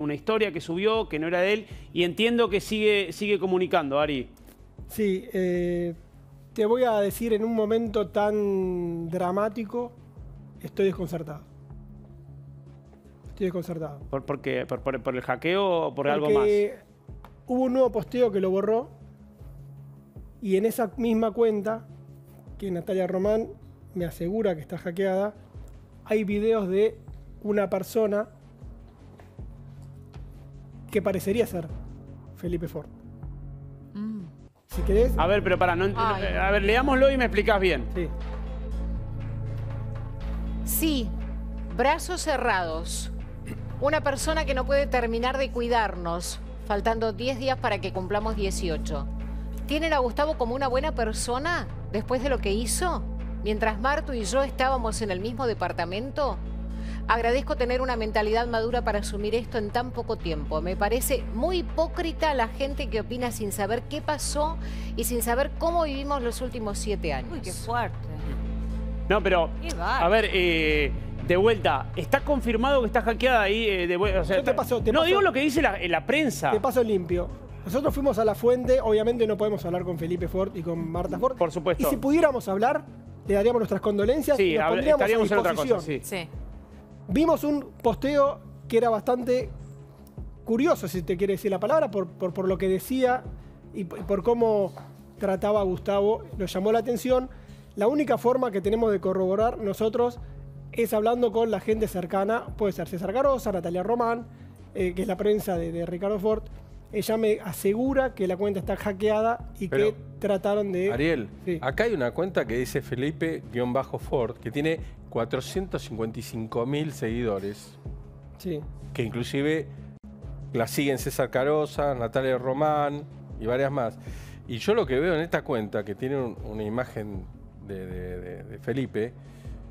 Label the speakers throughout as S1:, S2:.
S1: una historia que subió, que no era de él, y entiendo que sigue, sigue comunicando, Ari.
S2: Sí, eh, te voy a decir en un momento tan dramático, estoy desconcertado. Estoy desconcertado.
S1: ¿Por, por, qué? ¿Por, por- por el hackeo o por algo más?
S2: Hubo un nuevo posteo que lo borró y en esa misma cuenta, que Natalia Román me asegura que está hackeada, hay videos de una persona que parecería ser Felipe Ford. Si querés,
S1: A ver, pero para, no,
S3: Ay.
S1: a ver, leámoslo y me explicás bien.
S2: sí.
S3: Sí, brazos cerrados. Una persona que no puede terminar de cuidarnos, faltando 10 días para que cumplamos 18. ¿Tienen a Gustavo como una buena persona después de lo que hizo? Mientras Martu y yo estábamos en el mismo departamento. Agradezco tener una mentalidad madura para asumir esto en tan poco tiempo. Me parece muy hipócrita la gente que opina sin saber qué pasó y sin saber cómo vivimos los últimos siete años.
S4: Uy, qué fuerte.
S1: No, pero, a ver, eh, de vuelta, ¿está confirmado que está hackeada ahí? eh, de vuelta? O sea,
S2: Yo te
S1: está-
S2: paso- te
S1: no,
S2: paso-
S1: digo lo que dice la, la prensa.
S2: Te paso limpio. Nosotros fuimos a la fuente, obviamente no podemos hablar con Felipe Ford y con Marta Ford.
S1: Por supuesto.
S2: Y si pudiéramos hablar, le daríamos nuestras condolencias y
S1: Sí,
S2: nos
S1: habl-
S2: pondríamos a
S1: estaríamos en otra cosa, sí.
S4: Sí.
S2: Vimos un posteo que era bastante curioso, si te quiere decir la palabra, por, por, lo que decía y por, por cómo trataba a Gustavo. Nos llamó la atención. La única forma que tenemos de corroborar nosotros es hablando con la gente cercana. Puede ser César Garosa, Natalia Román, eh, que es la prensa de, de Ricardo Ford. Ella me asegura que la cuenta está hackeada y
S5: Pero,
S2: que trataron de...
S5: Ariel,
S2: Sí.
S5: acá hay una cuenta que dice Felipe-Ford, que tiene 455 mil seguidores,
S2: Sí.
S5: que inclusive la siguen César Carosa, Natalia Román y varias más. Y yo lo que veo en esta cuenta, que tiene un- una imagen de, de- de- de Felipe,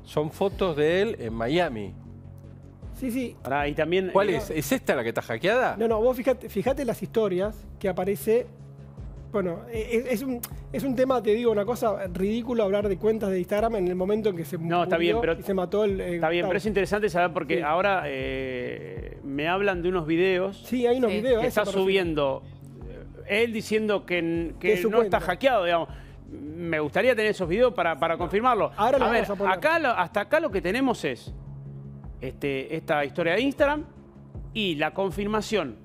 S5: son fotos de él en Miami.
S2: Sí, sí.
S1: Pará, y también...
S5: ¿Cuál
S1: eh,
S5: es? ¿Es esta la que está hackeada?
S2: No, no, vos fíjate, fíjate las historias que aparece. Bueno, e- es, es un, es un tema, te digo una cosa, ridículo hablar de cuentas de Instagram en el momento en que se
S1: No, está
S2: murió
S1: bien, pero-
S2: y se mató el. eh,
S1: Está bien,
S2: Gustavo.
S1: pero es interesante saber porque
S2: Sí.
S1: ahora eh, me hablan de unos videos
S2: Sí, hay unos
S4: Sí.
S2: videos.
S1: que está subiendo eh, él diciendo que, que no está hackeado, digamos. Me gustaría tener esos videos para, para confirmarlo.
S2: Ahora lo
S1: a ver,
S2: vamos a poner.
S1: acá, hasta acá lo que tenemos es este, esta historia de Instagram y la confirmación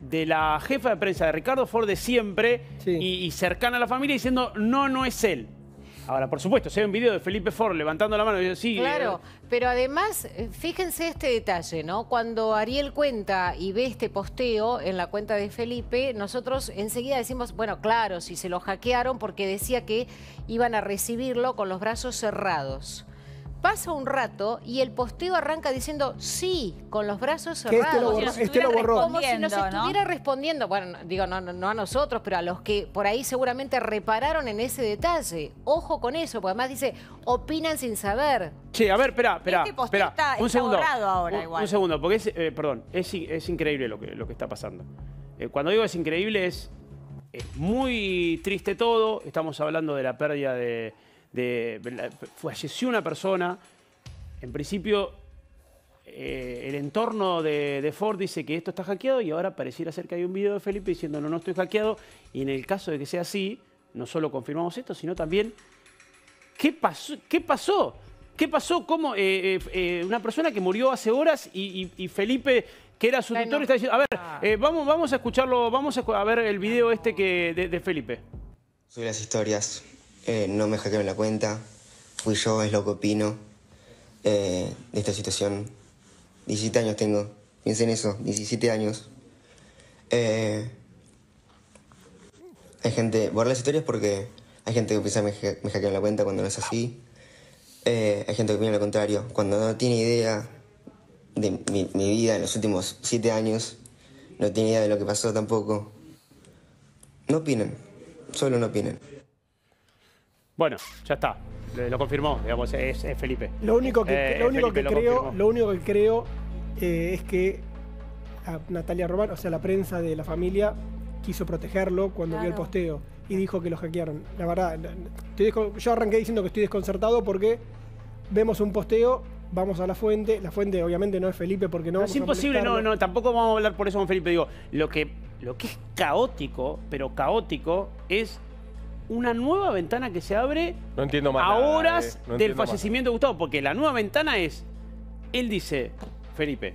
S1: de la jefa de prensa de Ricardo Ford de siempre
S2: Sí.
S1: y, y cercana a la familia diciendo no, no es él. Ahora, por supuesto, se ve un video de Felipe Ford levantando la mano y dice, sí,
S3: Claro,
S1: eh,
S3: pero además, eh, fíjense este detalle, ¿no? Cuando Ariel cuenta y ve este posteo en la cuenta de Felipe, nosotros enseguida decimos, bueno, claro, si se lo hackearon porque decía que iban a recibirlo con los brazos cerrados. Pasa un rato y el posteo arranca diciendo sí, con los brazos
S2: Que este lo
S3: cerrados.
S2: borró.
S4: Como si nos
S2: Este lo
S4: estuviera
S2: borró.
S3: Como si nos estuviera respondiendo, bueno, no- digo, no, no, no a nosotros, pero a los que por ahí seguramente repararon en ese detalle. Ojo con eso, porque además dice, opinan sin saber.
S1: Che, a ver, espera, espera.
S4: Este posteo
S1: espera,
S4: está-
S1: un
S4: está
S1: segundo.
S4: borrado ahora
S1: un,
S4: igual.
S1: un segundo, porque es, eh, perdón, es, es increíble lo que, lo que está pasando. Eh, cuando digo es increíble es, es muy triste todo. Estamos hablando de la pérdida de, de- falleció una persona. En principio, eh, el entorno de, de Ford dice que esto está hackeado y ahora pareciera ser que hay un video de Felipe diciendo no, no estoy hackeado. Y en el caso de que sea así, no solo confirmamos esto, sino también ¿Qué pasó? ¿Qué pasó? ¿Qué pasó? ¿Cómo? eh, eh, una persona que murió hace horas y, y- y Felipe, que era su tutor, está diciendo. A ver, eh, vamos, vamos a escucharlo, vamos a, ver el video este que de, de Felipe.
S6: Subí las historias, eh, no me hackearon la cuenta, fui yo, es lo que opino eh, de esta situación. 17 años tengo, piensen en eso, 17 años. Eh, hay gente, borré las historias porque hay gente que piensa me, me hackearon la cuenta cuando no es así. Hay gente que opina lo contrario, cuando no tiene idea de mi, mi vida en los últimos 7 años, no tiene idea de lo que pasó tampoco. No opinen, solo no opinen.
S1: Bueno, ya está. Lo, confirmó, digamos, es, es Felipe.
S2: Lo único que,
S1: Eh,
S2: lo único
S1: Felipe
S2: que
S1: lo
S2: creo, lo único que creo eh, es que a Natalia Román, o sea, la prensa de la familia, quiso protegerlo cuando vio el posteo y dijo que lo hackearon. La verdad, yo arranqué diciendo que estoy desconcertado porque vemos un posteo vamos a la fuente. La fuente obviamente no es Felipe porque no...
S1: No, es imposible, no, no, tampoco vamos a hablar por eso con Felipe. Digo, lo que, lo que es caótico, pero caótico, es una nueva ventana que se abre
S5: No entiendo más
S1: a
S5: nada,
S1: horas
S5: eh. No
S1: del
S5: más
S1: fallecimiento de Gustavo. Porque la nueva ventana es, él dice, Felipe,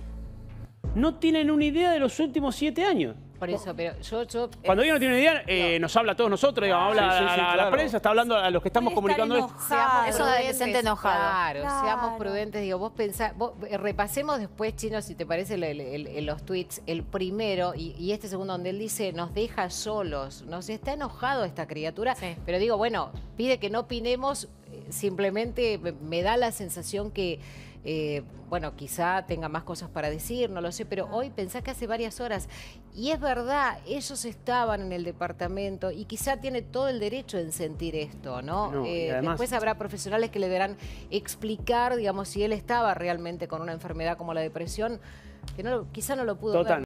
S1: no tienen una idea de los últimos siete años.
S3: Por eso, pero yo... yo
S1: Cuando digo no tiene una idea, eh, nos habla a todos nosotros, digamos, habla
S5: Sí, sí,
S1: a, la- a la
S5: claro.
S1: prensa, está hablando a los que estamos comunicando esto.
S3: Seamos
S4: Eso
S7: de
S3: prudentes,
S7: adolescente enojado.
S3: Claro,
S4: Claro.
S3: seamos prudentes. Digo, vos pensás, vos, eh, repasemos después, Chino, si te parece, el- el- el- el- los tweets, el primero y, y este segundo, donde él dice, nos deja solos, nos está enojado esta criatura.
S7: Sí.
S3: Pero digo, bueno, pide que no opinemos, eh, simplemente me, da la sensación que. eh, bueno, quizá tenga más cosas para decir, no lo sé, pero hoy pensás que hace varias horas. Y es verdad, ellos estaban en el departamento y quizá tiene todo el derecho en sentir esto, ¿no?
S1: No,
S3: Eh,
S1: además-
S3: después habrá profesionales que le deberán explicar, digamos, si él estaba realmente con una enfermedad como la depresión, que no, quizá no lo pudo ver.
S1: Total.